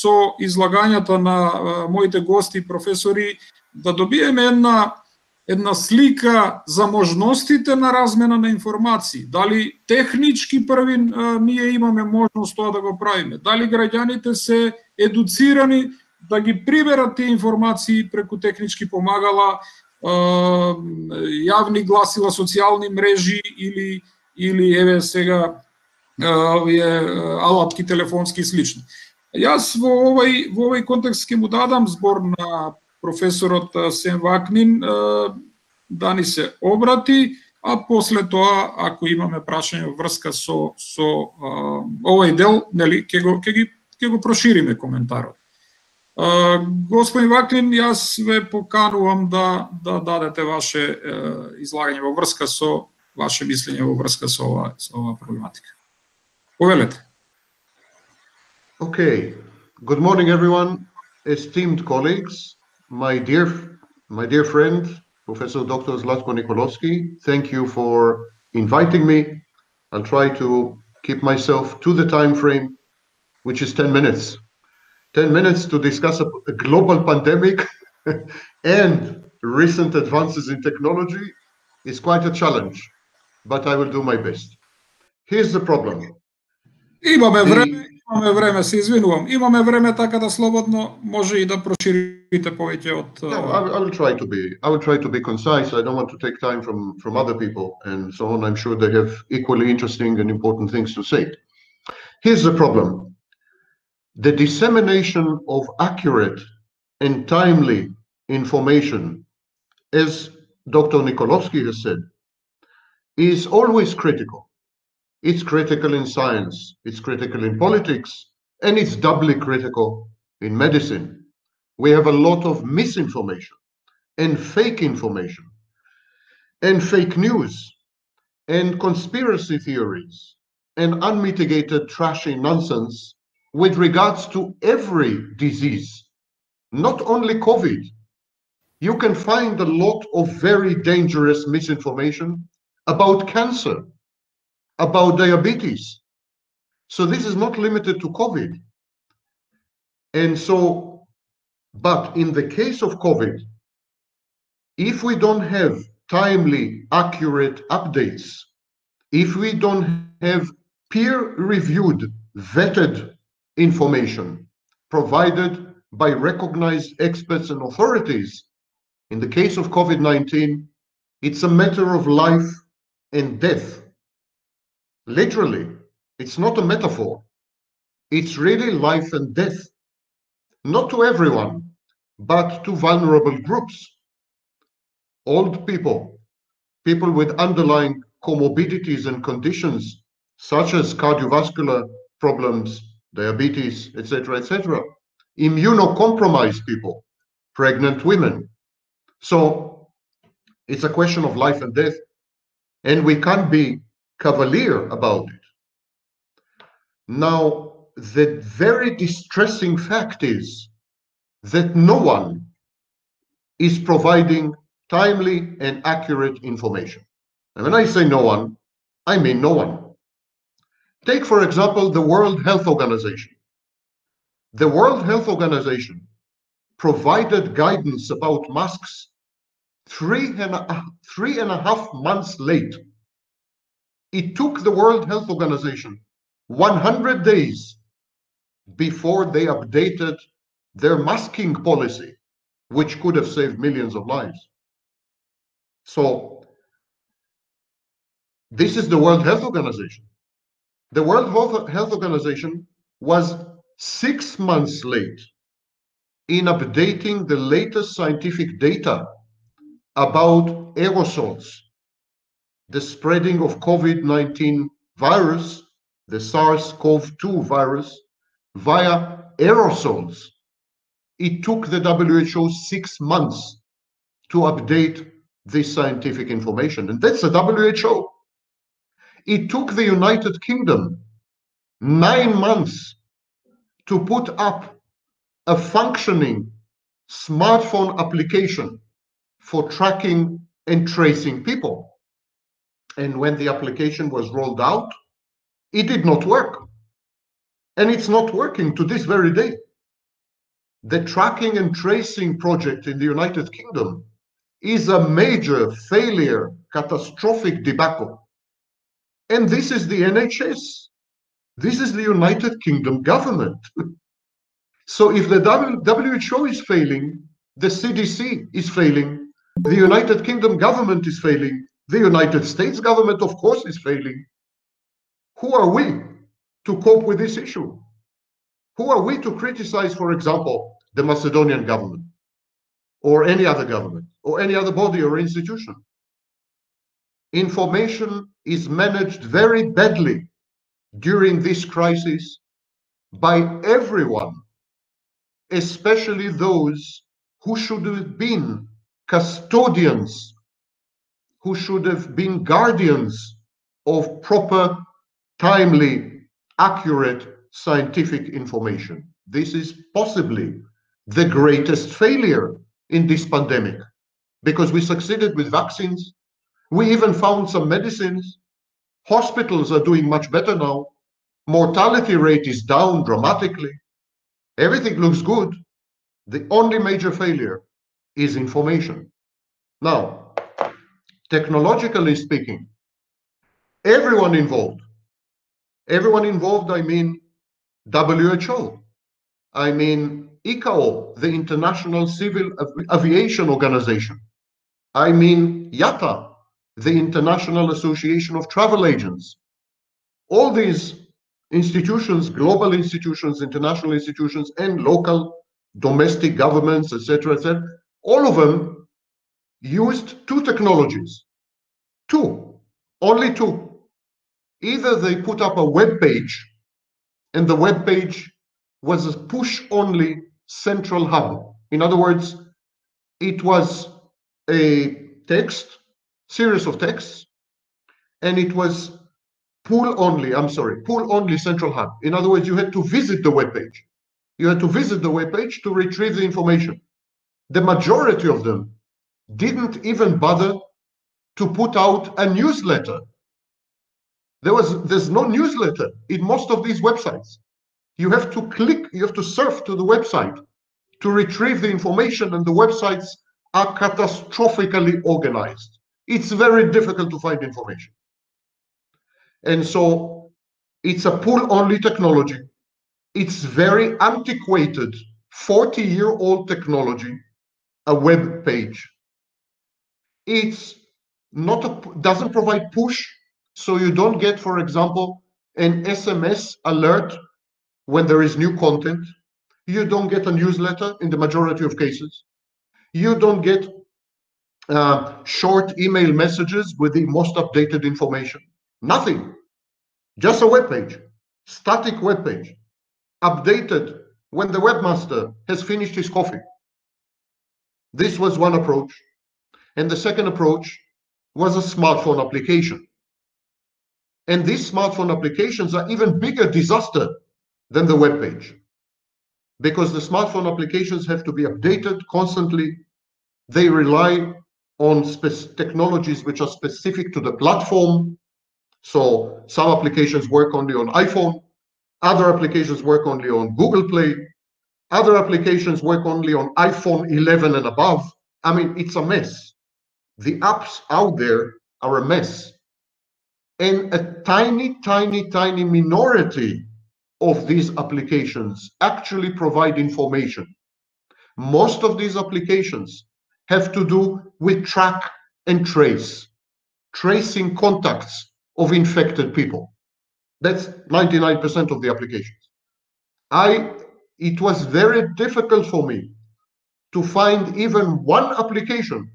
со излагањата на моите гости и професори да добиеме една една слика за можностите на размена на информации. Дали технички први а, ние имаме можност тоа да го правиме? Дали граѓаните се едуцирани да ги приберат тие информации преку технички помагала, а, јавни гласила, социјални мрежи или или еве сега овие алатки телефонски и слично. Јас во овој во овој контекст ќе му дадам збор на професорот Сен Вакнин да ни се обрати, а после тоа ако имаме прашање врска со со овој дел, нели ќе го ќе ги ќе го прошириме коментарот. Господин Ваклин, јас ве поканувам да да дадете ваше излагање во врска со ваше мислење во врска со ова со ова проблематика. Повелете. Okay. Good morning everyone, esteemed colleagues. my dear, my dear friend, Professor Dr. Zlatko Nikolovsky, thank you for inviting me. I'll try to keep myself to the time frame, which is 10 minutes. 10 minutes to discuss a, a global pandemic and recent advances in technology is quite a challenge, but I will do my best. Here's the problem. Имаме време, се извинувам. Имаме време така да слободно може и да проширите повеќе од No, I, I will try to be I will try to be concise. I don't want to take time from from other people and so on. I'm sure they have equally interesting and important things to say. Here's the problem. The dissemination of accurate and timely information, as Dr. Nikolovsky has said, is always critical. it's critical in science, it's critical in politics, and it's doubly critical in medicine. We have a lot of misinformation and fake information and fake news and conspiracy theories and unmitigated trashy nonsense with regards to every disease, not only COVID. You can find a lot of very dangerous misinformation about cancer, about diabetes. So this is not limited to COVID. And so, but in the case of COVID, if we don't have timely, accurate updates, if we don't have peer-reviewed, vetted information provided by recognized experts and authorities, in the case of COVID-19, it's a matter of life and death literally. It's not a metaphor. It's really life and death. Not to everyone, but to vulnerable groups. Old people, people with underlying comorbidities and conditions, such as cardiovascular problems, diabetes, etc., etc. Immunocompromised people, pregnant women. So it's a question of life and death. And we can't be cavalier about it. Now, the very distressing fact is that no one is providing timely and accurate information. And when I say no one, I mean no one. Take, for example, the World Health Organization. The World Health Organization provided guidance about masks three and a, three and a half months late it took the World Health Organization 100 days before they updated their masking policy, which could have saved millions of lives. So, this is the World Health Organization. The World Health Organization was six months late in updating the latest scientific data about aerosols the spreading of COVID-19 virus, the SARS-CoV-2 virus, via aerosols. It took the WHO six months to update this scientific information, and that's the WHO. It took the United Kingdom nine months to put up a functioning smartphone application for tracking and tracing people. And when the application was rolled out, it did not work. And it's not working to this very day. the tracking and tracing project in the United Kingdom is a major failure, catastrophic debacle. And this is the NHS. This is the United Kingdom government. so if the WHO is failing, the CDC is failing, the United Kingdom government is failing, the United States government, of course, is failing. Who are we to cope with this issue? Who are we to criticize, for example, the Macedonian government or any other government or any other body or institution? Information is managed very badly during this crisis by everyone, especially those who should have been custodians, who should have been guardians of proper, timely, accurate scientific information. This is possibly the greatest failure in this pandemic because we succeeded with vaccines. We even found some medicines. Hospitals are doing much better now. Mortality rate is down dramatically. Everything looks good. The only major failure is information. Now, technologically speaking, everyone involved, everyone involved, I mean WHO, I mean ICAO, the International Civil Aviation Organization, I mean IATA, the International Association of Travel Agents. All these institutions, global institutions, international institutions, and local domestic governments, etc., etc., all of them used two technologies. Two, only two. Either they put up a web page, and the web page was a push-only central hub. In other words, it was a text, series of texts, and it was pull only, I'm sorry, pull only central hub. In other words, you had to visit the web page. You had to visit the web page to retrieve the information the majority of them didn't even bother to put out a newsletter. There was there's no newsletter in most of these websites. You have to click, you have to surf to the website to retrieve the information, and the websites are catastrophically organized. It's very difficult to find information. And so it's a pull-only technology. It's very antiquated, 40-year-old technology a web page. It's not a, doesn't provide push, so you don't get, for example, an SMS alert when there is new content. You don't get a newsletter in the majority of cases. You don't get uh, short email messages with the most updated information. Nothing. Just a web page, static web page, updated when the webmaster has finished his coffee. This was one approach. And the second approach was a smartphone application. And these smartphone applications are even bigger disaster than the web page because the smartphone applications have to be updated constantly. They rely on technologies which are specific to the platform. So some applications work only on iPhone, other applications work only on Google Play, other applications work only on iPhone 11 and above. I mean, it's a mess. The apps out there are a mess. And a tiny, tiny, tiny minority of these applications actually provide information. Most of these applications have to do with track and trace, tracing contacts of infected people. That's 99% of the applications. I it was very difficult for me to find even one application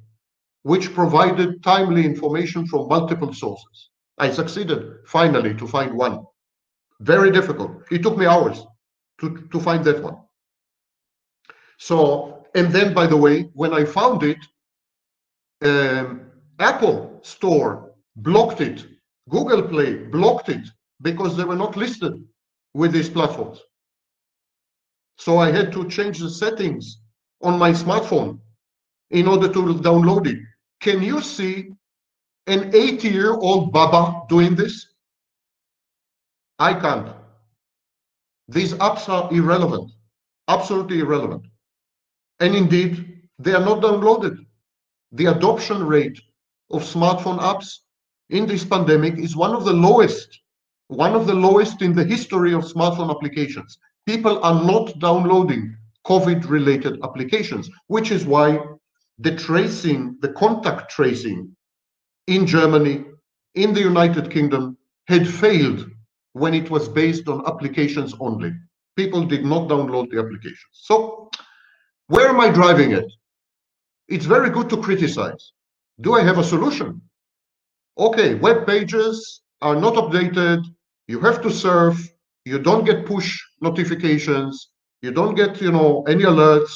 which provided timely information from multiple sources. I succeeded finally to find one. Very difficult. It took me hours to, to find that one. So, and then by the way, when I found it, um, Apple Store blocked it, Google Play blocked it because they were not listed with these platforms. So I had to change the settings on my smartphone in order to download it. Can you see an 80 year old Baba doing this? I can't. These apps are irrelevant, absolutely irrelevant. And indeed, they are not downloaded. The adoption rate of smartphone apps in this pandemic is one of the lowest, one of the lowest in the history of smartphone applications. People are not downloading COVID related applications, which is why the tracing, the contact tracing in Germany, in the United Kingdom, had failed when it was based on applications only. People did not download the applications. So, where am I driving at? It's very good to criticize. Do I have a solution? Okay, web pages are not updated. You have to surf. You don't get push notifications. You don't get, you know, any alerts.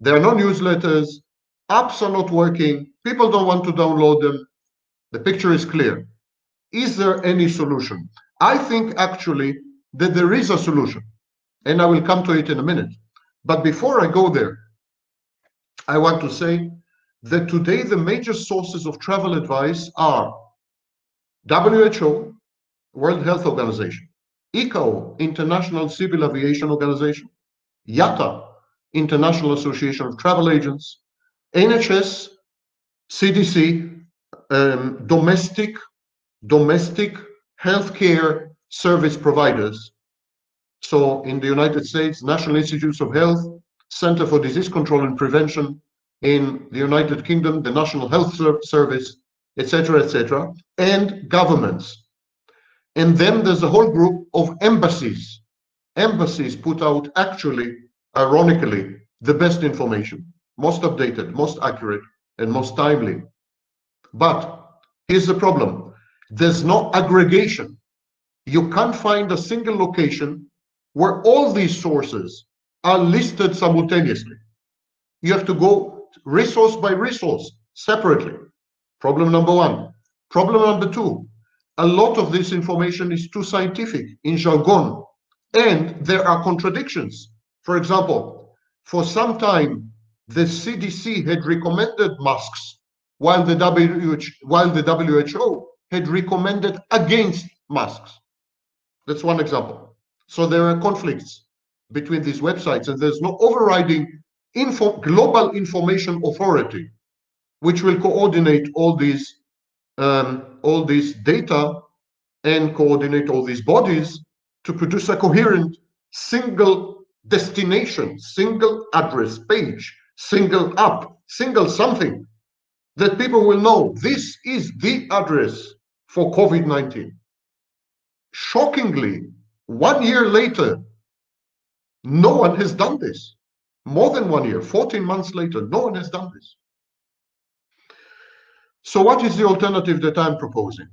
There are no newsletters. Apps are not working. People don't want to download them. The picture is clear. Is there any solution? I think actually that there is a solution, and I will come to it in a minute. But before I go there, I want to say that today the major sources of travel advice are WHO, World Health Organization, ICAO, International Civil Aviation Organization, IATA, International Association of Travel Agents, NHS, CDC, um, domestic domestic healthcare service providers. So in the United States, National Institutes of Health, Center for Disease Control and Prevention, in the United Kingdom, the National Health Service, etc., etc., and governments. And then there's a whole group of embassies. Embassies put out actually, ironically, the best information, most updated, most accurate, and most timely. But here's the problem there's no aggregation. You can't find a single location where all these sources are listed simultaneously. You have to go resource by resource separately. Problem number one. Problem number two, a lot of this information is too scientific in jargon, and there are contradictions. For example, for some time, the CDC had recommended masks while the, WHO, while the WHO had recommended against masks. That's one example. So there are conflicts between these websites, and there's no overriding info, global information authority which will coordinate all these um, all these data and coordinate all these bodies to produce a coherent single destination, single address page, single up, single something that people will know this is the address for COVID 19. Shockingly, one year later, no one has done this. More than one year, 14 months later, no one has done this. So, what is the alternative that I'm proposing?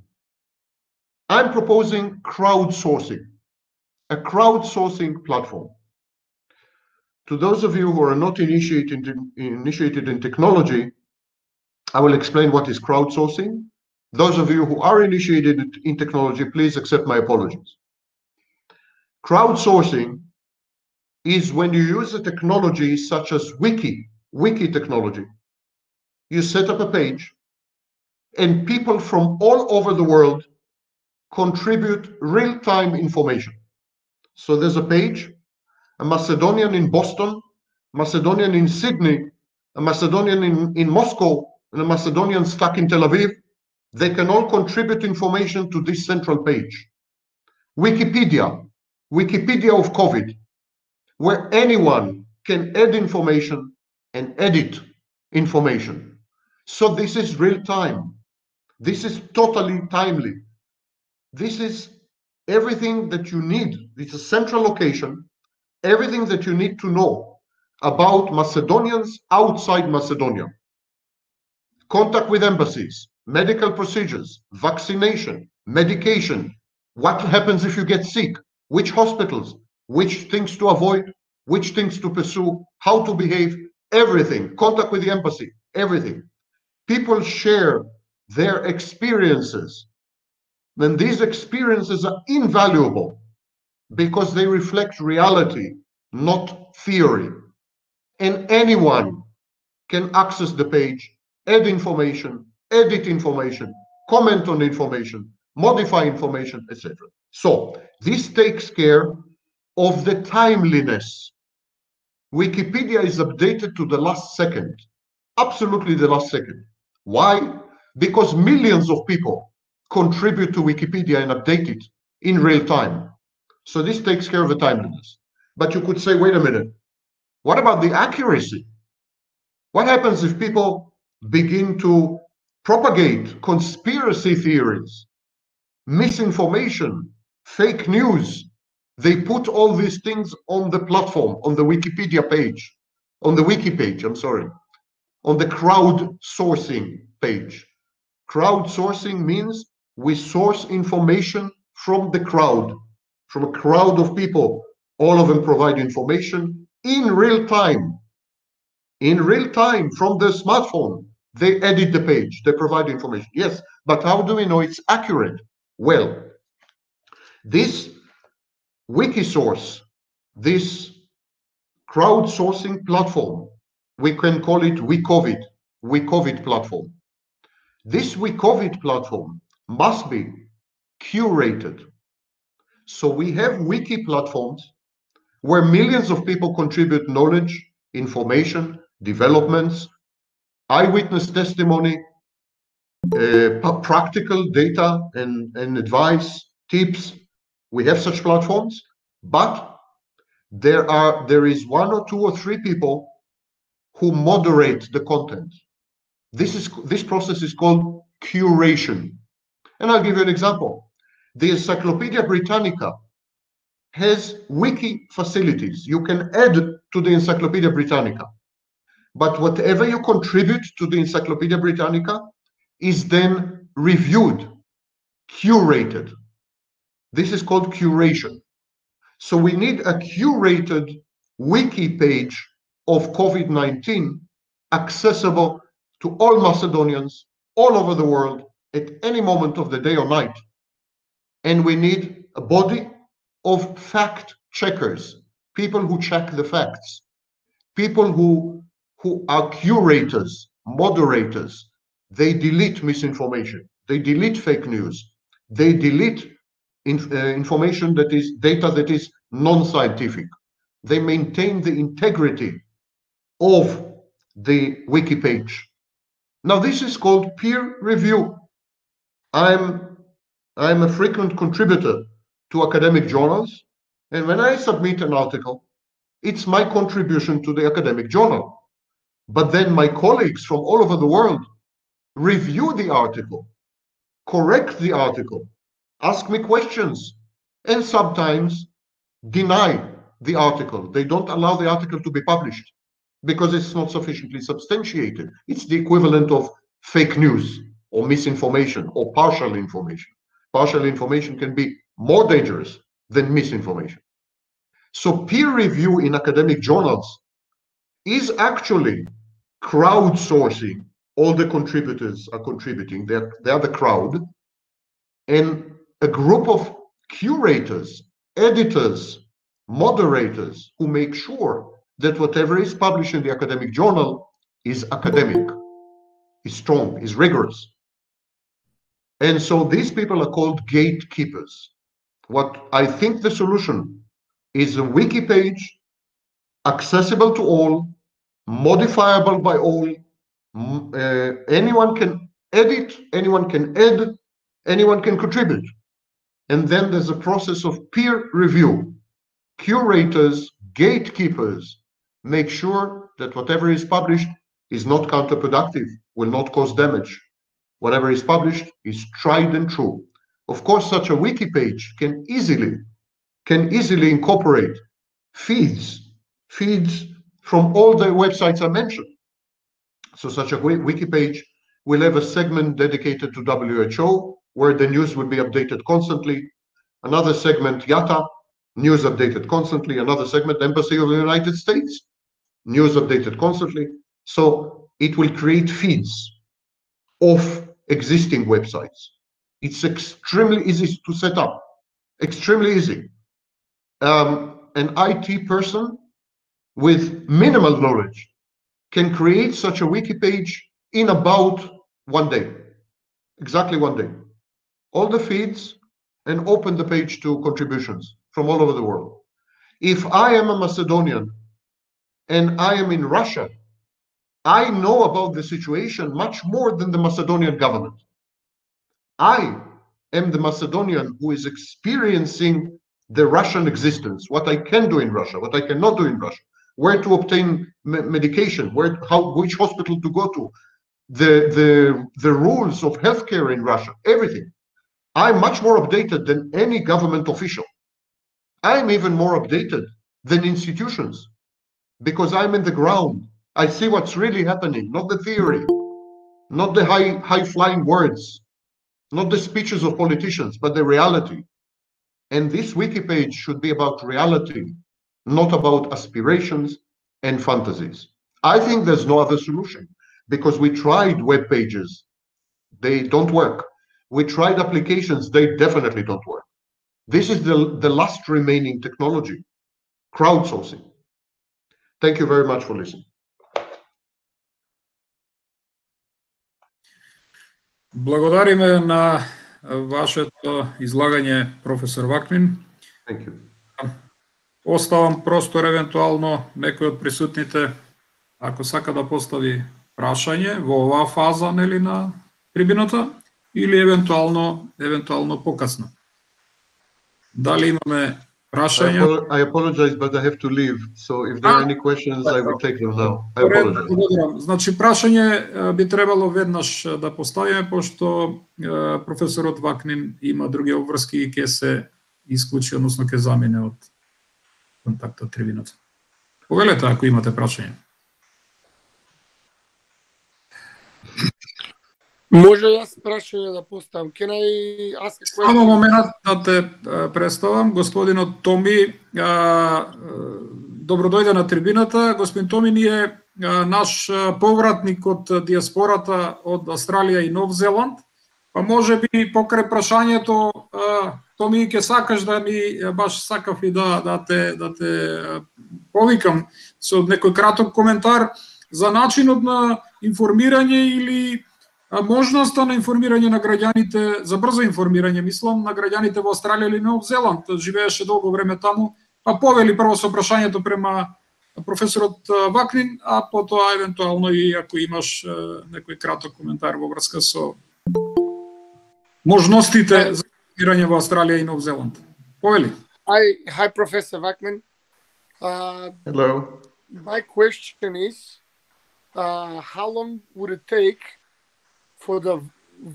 I'm proposing crowdsourcing, a crowdsourcing platform. To those of you who are not initiated in, initiated in technology, I will explain what is crowdsourcing those of you who are initiated in technology, please accept my apologies. Crowdsourcing is when you use a technology such as Wiki, Wiki technology. You set up a page and people from all over the world contribute real-time information. So there's a page, a Macedonian in Boston, Macedonian in Sydney, a Macedonian in, in Moscow, and a Macedonian stuck in Tel Aviv they can all contribute information to this central page. Wikipedia, Wikipedia of COVID, where anyone can add information and edit information. So this is real time. This is totally timely. This is everything that you need. It's a central location, everything that you need to know about Macedonians outside Macedonia. Contact with embassies, medical procedures, vaccination, medication, what happens if you get sick, which hospitals, which things to avoid, which things to pursue, how to behave, everything, contact with the embassy, everything. People share their experiences. Then these experiences are invaluable because they reflect reality, not theory. And anyone can access the page, add information, edit information, comment on information, modify information, etc. So this takes care of the timeliness. Wikipedia is updated to the last second, absolutely the last second. Why? Because millions of people contribute to Wikipedia and update it in real time. So this takes care of the timeliness. But you could say, wait a minute, what about the accuracy? What happens if people begin to propagate conspiracy theories, misinformation, fake news? They put all these things on the platform, on the Wikipedia page, on the wiki page, I'm sorry, on the crowdsourcing page. Crowdsourcing means we source information from the crowd, from a crowd of people. All of them provide information in real time. In real time from the smartphone, they edit the page, they provide information. Yes, but how do we know it's accurate? Well, this Wikisource, this crowdsourcing platform, we can call it WeCovid, WeCovid platform. This WeCovid platform must be curated. So we have wiki platforms where millions of people contribute knowledge, information, developments, eyewitness testimony, uh, practical data and, and advice, tips, we have such platforms, but there are there is one or two or three people who moderate the content. This is this process is called curation. And I'll give you an example. The Encyclopedia Britannica has wiki facilities. You can add to the Encyclopedia Britannica. But whatever you contribute to the Encyclopedia Britannica is then reviewed, curated, this is called curation. So we need a curated wiki page of COVID-19 accessible to all Macedonians all over the world at any moment of the day or night. And we need a body of fact checkers, people who check the facts, people who, who are curators, moderators. They delete misinformation, they delete fake news, they delete uh, information that is data that is non-scientific. They maintain the integrity of the wiki page. Now this is called peer review. I'm I'm a frequent contributor to academic journals, and when I submit an article, it's my contribution to the academic journal. But then my colleagues from all over the world review the article, correct the article, ask me questions, and sometimes deny the article. They don't allow the article to be published because it's not sufficiently substantiated. It's the equivalent of fake news or misinformation or partial information. Partial information can be more dangerous than misinformation. So peer review in academic journals is actually crowdsourcing. All the contributors are contributing. They're, they're the crowd. And a group of curators, editors, moderators who make sure that whatever is published in the academic journal is academic, is strong, is rigorous. And so these people are called gatekeepers. What I think the solution is a wiki page accessible to all, modifiable by all. Uh, anyone can edit, anyone can add, anyone can contribute. And then there's a process of peer review. Curators, gatekeepers make sure that whatever is published is not counterproductive, will not cause damage. Whatever is published is tried and true. Of course, such a wiki page can easily can easily incorporate feeds, feeds from all the websites I mentioned. So such a wiki page will have a segment dedicated to WHO, where the news will be updated constantly. Another segment, IATA, news updated constantly. Another segment, Embassy of the United States, news updated constantly. So it will create feeds of existing websites. It's extremely easy to set up, extremely easy. Um, an IT person with minimal knowledge can create such a wiki page in about one day, exactly one day all the feeds and open the page to contributions from all over the world. If I am a Macedonian and I am in Russia, I know about the situation much more than the Macedonian government. I am the Macedonian who is experiencing the Russian existence, what I can do in Russia, what I cannot do in Russia, where to obtain me medication, where how which hospital to go to, the the the rules of healthcare in Russia, everything. I'm much more updated than any government official. I'm even more updated than institutions because I'm in the ground. I see what's really happening, not the theory, not the high high flying words, not the speeches of politicians, but the reality. And this wiki page should be about reality, not about aspirations and fantasies. I think there's no other solution because we tried web pages, they don't work. We tried applications, they definitely don't work. This is the, the last remaining technology, crowdsourcing. Thank you very much for listening. Благодариме на вашето излагање, професор Вакмин. Thank you. Оставам простор евентуално некој од присутните ако сака да постави прашање во оваа фаза нели на трибината или евентуално евентуално покасно. Дали имаме прашања? I apologize, but I have to leave. So if there are any questions, I will take them now. I apologize. Значи прашање би требало веднаш да поставиме пошто професорот Вакнин има други обврски и ќе се исклучи, односно ќе замине од контактот трибината. Повелете ако имате прашање. Може јас прашање да поставам. Ке нај аз? Само момент да те представам, господинот Томи, а, добро дојде на трибината. Господин Томи ни е а, наш повратник од диаспората од Австралија и Нов Зеланд. Па може би покрај прашањето а, Томи ќе сакаш да ми баш сакав и да да те да те повикам со некој краток коментар за начинот на информирање или можноста на информирање на граѓаните, за брзо информирање, мислам, на граѓаните во Австралија или Нов Зеланд, живееше долго време таму, па повели прво со прашањето према професорот Вакнин, а потоа евентуално и ако имаш некој краток коментар во врска со можностите за информирање во Австралија и Нов Зеланд. Повели. Hi, hi, Professor Wackman. Uh, Hello. my question is, uh, how long would it take for the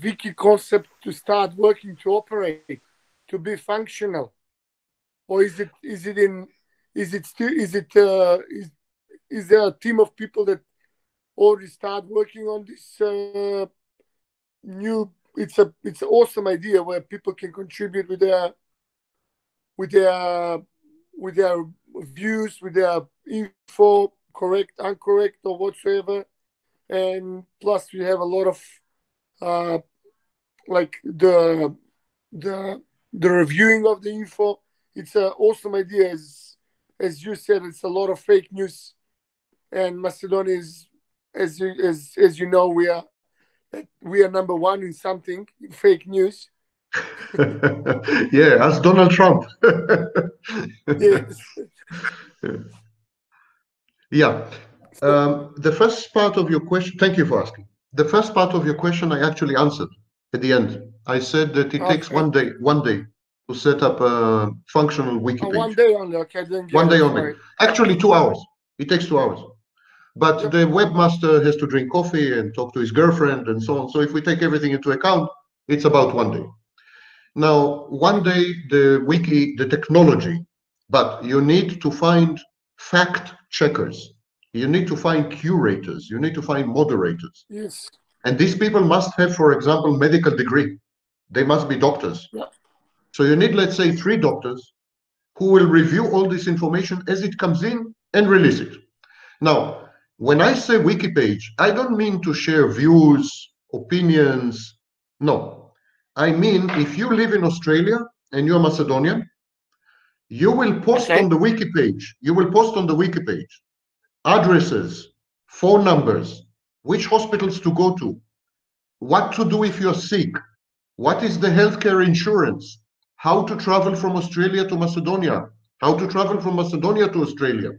wiki concept to start working to operate, to be functional, or is it is it in is it still is it uh, is is there a team of people that already start working on this uh, new? It's a it's an awesome idea where people can contribute with their with their with their views, with their info, correct, incorrect, or whatsoever. And plus, we have a lot of uh, like the the the reviewing of the info. It's an awesome idea, as as you said. It's a lot of fake news, and Macedonia is, as you as as you know, we are we are number one in something fake news. yeah, as Donald Trump. Yes. Yeah. Um, the first part of your question, thank you for asking. The first part of your question, I actually answered at the end. I said that it takes one day, one day to set up a functional wiki Oh, page. one day only. Okay, then One day only. sorry. Actually, two hours. It takes two hours. But the webmaster has to drink coffee and talk to his girlfriend and so on. So if we take everything into account, it's about one day. Now, one day, the wiki, the technology, but you need to find fact checkers. You need to find curators. You need to find moderators. Yes. And these people must have, for example, medical degree. They must be doctors. Yeah. So you need, let's say, three doctors who will review all this information as it comes in and release it. Now, when I say wiki page, I don't mean to share views, opinions. No. I mean, if you live in Australia and you're Macedonian, you will post Okay. on the wiki page. You will post on the wiki page addresses, phone numbers, which hospitals to go to, what to do if you're sick, what is the healthcare insurance, how to travel from Australia to Macedonia, how to travel from Macedonia to Australia,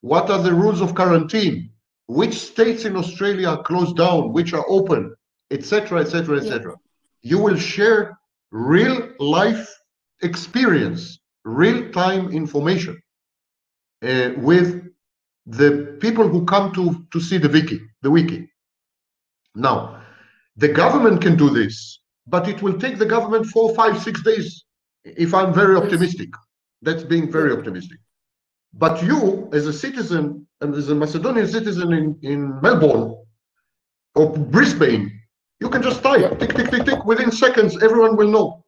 What are the rules of quarantine? Which states in Australia are closed down, which are open, etc., etc., etc. You will share real life experience, real time information uh, with the people who come to, to see the wiki, the wiki. Now, the government can do this, but it will take the government four, five, six days if I'm very optimistic. That's being very optimistic. But you, as a citizen and as a Macedonian citizen in, in Melbourne or Brisbane, you can just type tick, tick, tick, tick. Within seconds, everyone will know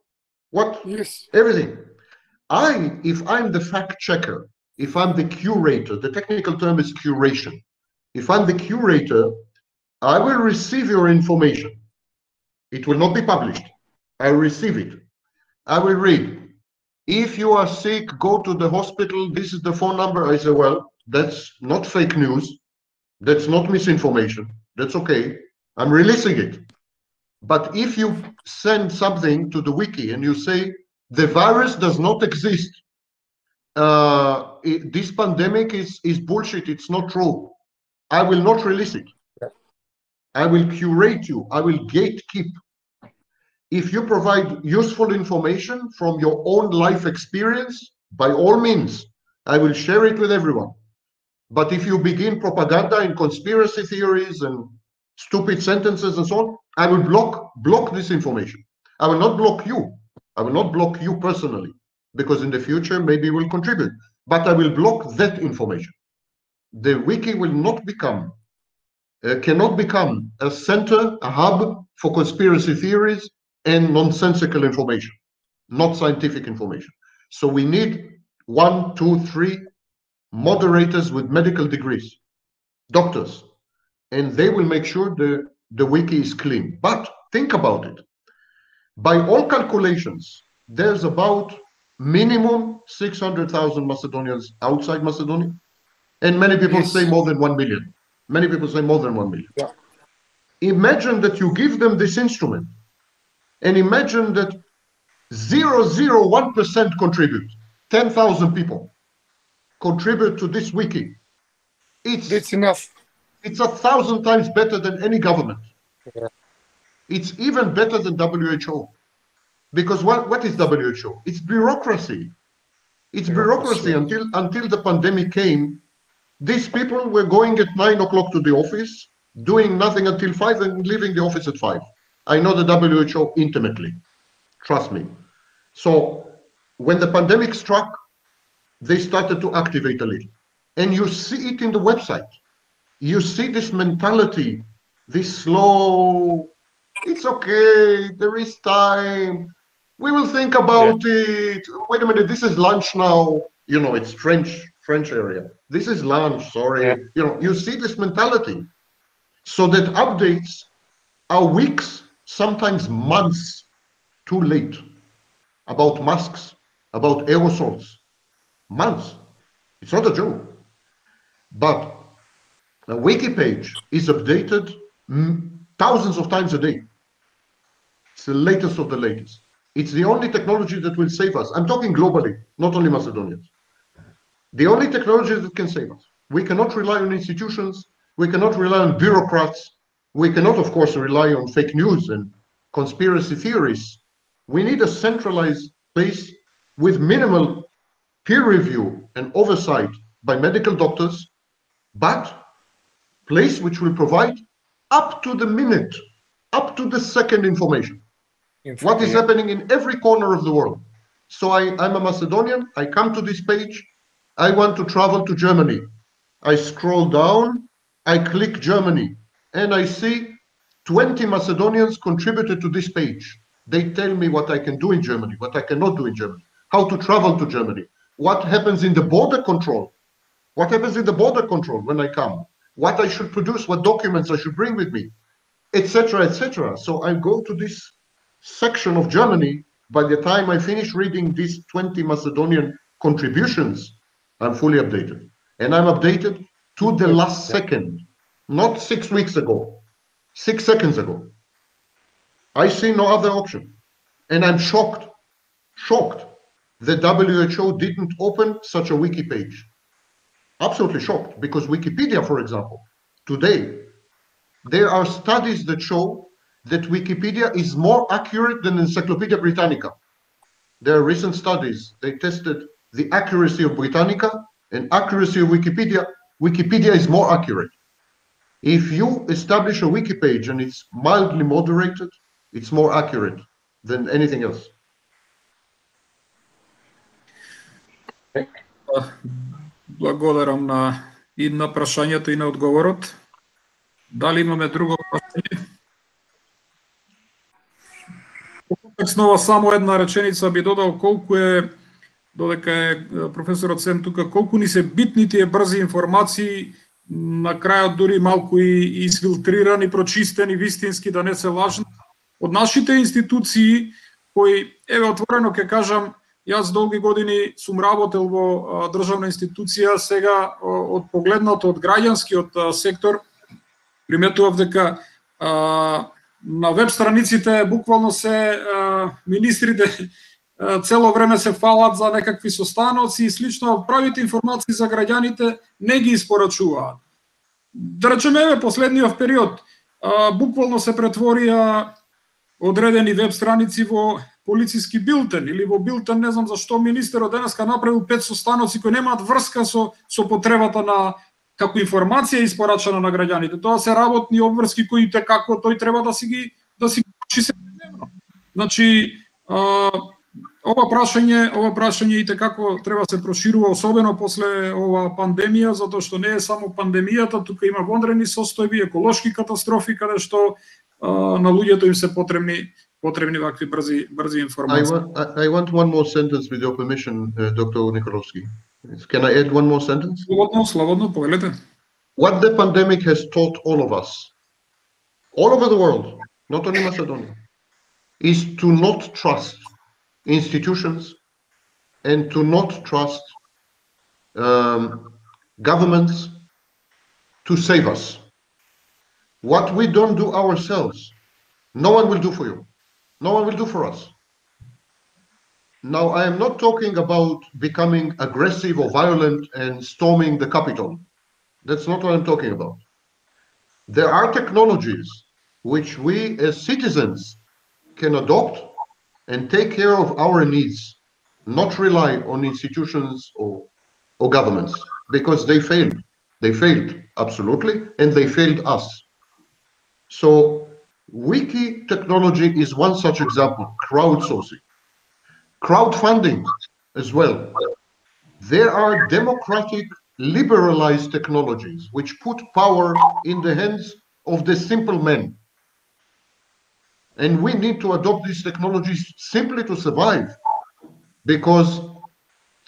what Yes. everything. I, if I'm the fact checker, if I'm the curator, the technical term is curation. If I'm the curator, I will receive your information. It will not be published. I receive it. I will read. If you are sick, go to the hospital. This is the phone number. I say, well, that's not fake news. That's not misinformation. That's okay. I'm releasing it. But if you send something to the wiki and you say the virus does not exist, uh, it- this pandemic is is bullshit. It's not true. I will not release it. I will curate you. I will gatekeep. If you provide useful information from your own life experience, by all means, I will share it with everyone. But if you begin propaganda and conspiracy theories and stupid sentences and so on, I will block block this information. I will not block you. I will not block you personally, because in the future maybe will contribute. But I will block that information. The wiki will not become, uh, cannot become a center, a hub for conspiracy theories and nonsensical information, not scientific information. So we need one, two, three moderators with medical degrees, doctors, and they will make sure the, the wiki is clean. But think about it. By all calculations, there's about minimum 600,000 Macedonians outside Macedonia, and many people Yes. say more than 1 million. Many people say more than 1 million. Yeah. Imagine that you give them this instrument, and imagine that 001% contribute, 10,000 people contribute to this wiki. It's That's enough. it's a thousand times better than any government. Yeah. It's even better than WHO. Because what, what is WHO? It's bureaucracy. It's bureaucracy Bureaucracy. until until the pandemic came. These people were going at nine o'clock to the office, doing nothing until five and leaving the office at five. I know the WHO intimately. Trust me. So when the pandemic struck, they started to activate a little. And you see it in the website you see this mentality, this slow, it's okay, there is time, we will think about it. Wait a minute, this is lunch now. You know, it's French, French area. This is lunch, sorry. Yeah. You know, you see this mentality. So that updates are weeks, sometimes months too late about masks, about aerosols. Months. It's not a joke. But a wiki page is updated mm, thousands of times a day. It's the latest of the latest. It's the only technology that will save us. I'm talking globally, not only Macedonians. The only technology that can save us. We cannot rely on institutions. We cannot rely on bureaucrats. We cannot, of course, rely on fake news and conspiracy theories. We need a centralized place with minimal peer review and oversight by medical doctors, but place which will provide up to the minute, up to the second information. What is happening in every corner of the world? So I, I'm a Macedonian. I come to this page. I want to travel to Germany. I scroll down. I click Germany, and I see 20 Macedonians contributed to this page. They tell me what I can do in Germany, what I cannot do in Germany, how to travel to Germany, what happens in the border control, what happens in the border control when I come, what I should produce, what documents I should bring with me, etc., etc. So I go to this section of Germany. By the time I finish reading these 20 Macedonian contributions, I'm fully updated. And I'm updated to the last second, not six weeks ago, six seconds ago. I see no other option. And I'm shocked, shocked the WHO didn't open such a wiki page. absolutely shocked because Wikipedia, for example, today, there are studies that show that Wikipedia is more accurate than Encyclopedia Britannica. There are recent studies, they tested the accuracy of Britannica and accuracy of Wikipedia. Wikipedia is more accurate. If you establish a wiki page and it's mildly moderated, it's more accurate than anything else. Благодарам на и на прашањето и на одговорот. Дали имаме друго прашање? Контекстно само една реченица би додал колку е додека е професорот Сен тука колку ни се битни тие брзи информации на крајот дури малку и изфилтрирани, прочистени, вистински да не се лажни од нашите институции кои еве отворено ќе кажам Јас долги години сум работел во државна институција, сега од погледнато од граѓанскиот сектор приметував дека а, на веб страниците буквално се а, министрите а, цело време се фалат за некакви состаноци и слично правите информации за граѓаните не ги испорачуваат. Да речеме еве последниот период а, буквално се претворија одредени веб страници во полициски билтен или во билтен, не знам зашто министерот денеска направил пет состаноци кои немаат врска со со потребата на како информација испорачана на граѓаните. Тоа се работни обврски кои те како тој треба да си ги да си учи се дневно. Значи, а, ова прашање, ова прашање и како треба се проширува особено после ова пандемија, затоа што не е само пандемијата, тука има вонредни состојби, еколошки катастрофи каде што а, на луѓето им се потребни потребни вакви брзи брзи информации. I want, I want one more sentence with your permission, uh, Dr. Nikolovsky. Can I add one more sentence? What the pandemic has taught all of us, all over the world, not only Macedonia, is to not trust institutions and to not trust um, governments to save us. What we don't do ourselves, no one will do for you. No one will do for us. Now, I am not talking about becoming aggressive or violent and storming the Capitol. That's not what I'm talking about. There are technologies which we as citizens can adopt and take care of our needs, not rely on institutions or, or governments, because they failed. They failed, absolutely, and they failed us. So Wiki technology is one such example, crowdsourcing. Crowdfunding as well. There are democratic, liberalized technologies which put power in the hands of the simple men. And we need to adopt these technologies simply to survive. Because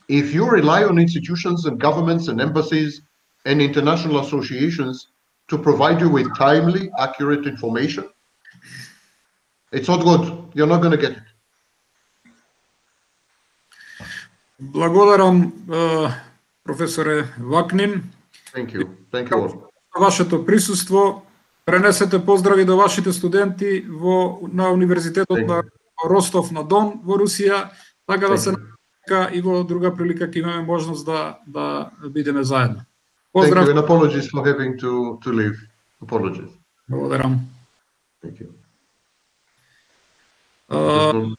if you rely on institutions and governments and embassies and international associations to provide you with timely, accurate information, it's not good. You're not going to get it. Благодарам, професоре Вакнин. Thank you. Thank you all. Вашето присуство. Пренесете поздрави до вашите студенти во на Универзитетот на Ростов на Дон во Русија, така да се дека и во друга прилика ќе имаме можност да да бидеме заедно. Поздрав. Thank you and apologies for having to to leave. Apologies. Благодарам. Thank you. Uh,